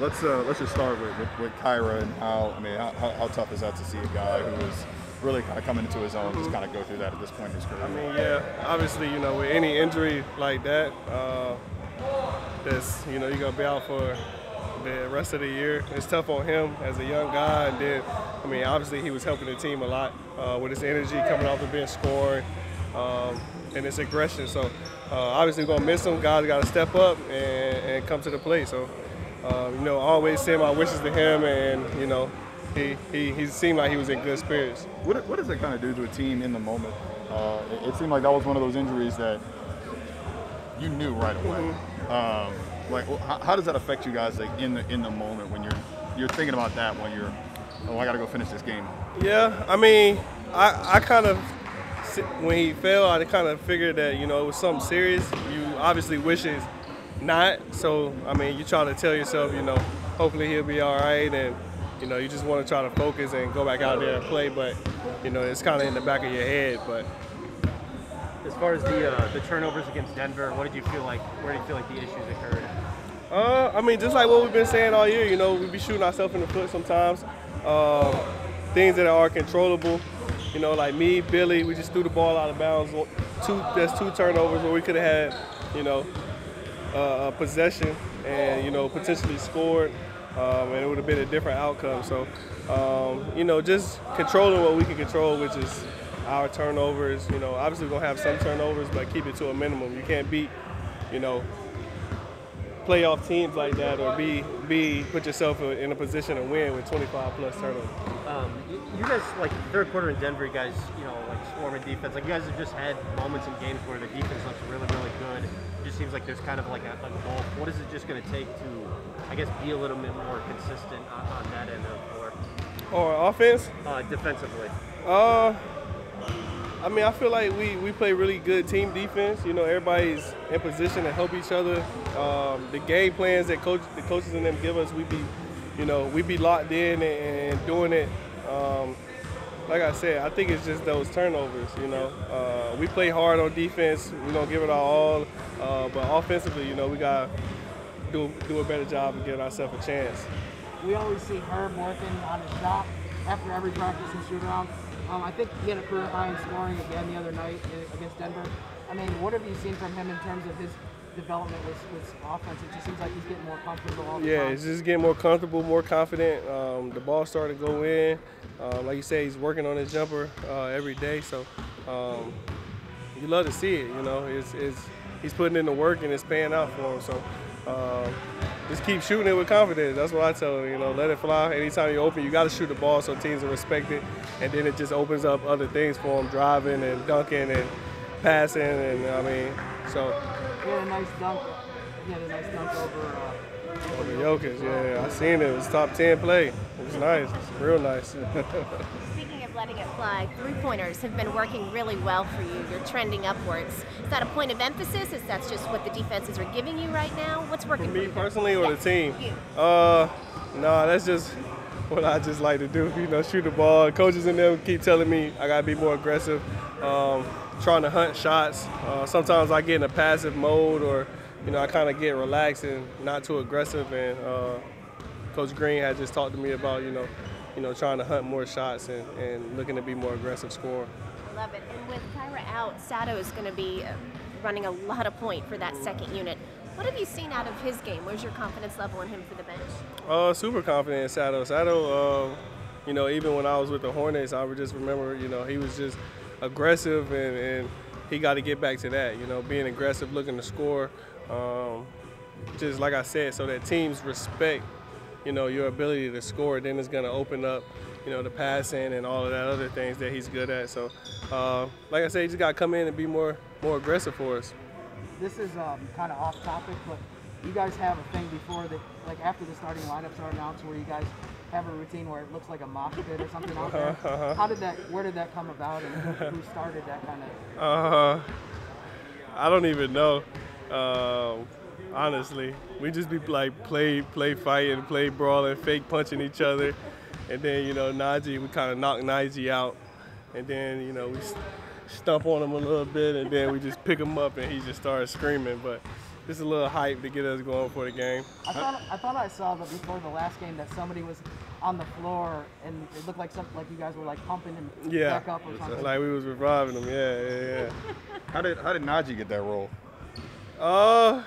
let's uh, let's just start with, with, with Kira and how I mean how, how tough is that to see a guy who is really kind of coming into his own, just kind of go through that at this point in his career. I mean, yeah, obviously, you know, with any injury like that, uh, that's you know you're gonna be out for the rest of the year. It's tough on him as a young guy, and then I mean, obviously, he was helping the team a lot uh, with his energy coming off the bench, scoring, um, and his aggression. So uh, obviously, we're gonna miss him. Guys got to step up and, and, come to the plate. So uh, you know, always send my wishes to him, and you know, he, he, he seemed like he was in good spirits. What, what does it kind of do to a team in the moment? Uh, it, it, seemed like that was one of those injuries that you knew right away. Mm-hmm. Um, like, how, how, does that affect you guys like in the in the moment when you're you're thinking about that when you're, oh, I got to go finish this game? Yeah, I mean, I I kind of when he fell, I kind of figured that you know it was something serious. You obviously wish it's not. So I mean, you try to tell yourself, you know, hopefully he'll be all right and you know, you just want to try to focus and go back out there and play, but you know, it's kind of in the back of your head. But as far as the uh, the turnovers against Denver, what did you feel like? Where did you feel like the issues occurred? Uh, I mean, just like what we've been saying all year, you know, we be shooting ourselves in the foot sometimes. Um, things that are controllable, you know, like me, Billy, we just threw the ball out of bounds. Two, there's two turnovers where we could have had, you know, uh, possession and you know potentially scored um, and it would have been a different outcome. So, um, you know, just controlling what we can control, which is our turnovers. You know, obviously we're gonna have some turnovers, but keep it to a minimum. You can't beat, you know, playoff teams like that, or be be put yourself in a position to win with 25 plus turnovers. Um, you guys like third quarter in Denver, you guys, you know, like swarming defense. Like you guys have just had moments in games where the defense looks really, really good. It just seems like there's kind of like a, a both. What is it just going to take to I guess, be a little bit more consistent on, on that end of the floor. Or offense? Uh, defensively. Uh, I mean, I feel like we, we play really good team defense. You know, everybody's in position to help each other. Um, the game plans that coach, the coaches and them give us, we be, you know, we be locked in and, and doing it. Um, like I said, I think it's just those turnovers. You know, uh, we play hard on defense. We don't give it our all, uh, but offensively, you know, we got do do a better job of giving ourselves a chance. We always see Herb working on his shot after every practice and shoot around. Um, I think he had a career high in scoring again the other night against Denver. I mean, what have you seen from him in terms of his development with, with offense? It just seems like he's getting more comfortable all the yeah, time. Yeah, he's just getting more comfortable, more confident. Um, the ball started to go in. Um, like you say, he's working on his jumper uh, every day. So um, you love to see it. You know, it's, it's, he's putting in the work and it's paying out for him. So um, just keep shooting it with confidence. That's what I tell them. You know, let it fly. Anytime you open, you got to shoot the ball so teams will respect it, and then it just opens up other things for them, driving and dunking and passing, and I mean, so. He had a nice dunk. He had a nice dunk over. Uh, over Jokic, yeah, I seen it. It was top ten play. It was nice, it's real nice. letting it fly. Three pointers have been working really well for you. You're trending upwards. Is that a point of emphasis? Is that just what the defenses are giving you right now? What's working for me for personally or the team? You. Uh, no, that's just what I just like to do. You know, shoot the ball. Coaches in them keep telling me I gotta be more aggressive. Um, trying to hunt shots. Uh, sometimes I get in a passive mode, or you know, I kind of get relaxed and not too aggressive. And uh, Coach Green had just talked to me about you know you know, trying to hunt more shots and, and looking to be more aggressive scorer. Love it. And with Kira out, Sato is going to be uh, running a lot of point for that second unit. What have you seen out of his game? Where's your confidence level in him for the bench? Uh, super confident in Sato. Sato, uh, you know, even when I was with the Hornets, I would just remember, you know, he was just aggressive and, and he got to get back to that, you know, being aggressive, looking to score. Um, just like I said, so that teams respect you know, your ability to score, then it's going to open up, you know, the passing and all of that other things that he's good at. So, uh, like I said, he just got to come in and be more more aggressive for us. This is um, kind of off topic, but you guys have a thing before that, like after the starting lineups are announced, where you guys have a routine where it looks like a mock pit or something out there. Uh-huh, uh-huh. How did that? Where did that come about, and who, started that kind of? Uh, I don't even know. Uh, honestly. We just be like play play fighting, play brawling, fake punching each other, and then you know Naji, we kind of knock Naji out, and then you know we stump on him a little bit, and then we just pick him up, and he just starts screaming. But just a little hype to get us going for the game. I thought I thought I saw that before the last game that somebody was on the floor and it looked like something like you guys were like pumping him Yeah, back up or something. like we was reviving him. Yeah, yeah, yeah. How did how did Naji get that role? Uh,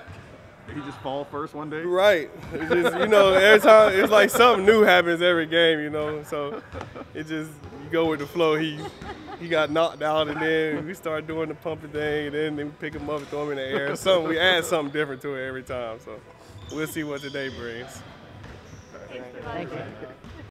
Did he just fall first one day? right. It's just you know every time it's like something new happens every game. You know, so it just you go with the flow. He he got knocked out and then we start doing the pumping thing and then we pick him up and throw him in the air. Something we add something different to it every time. So we'll see what today brings. Thank you.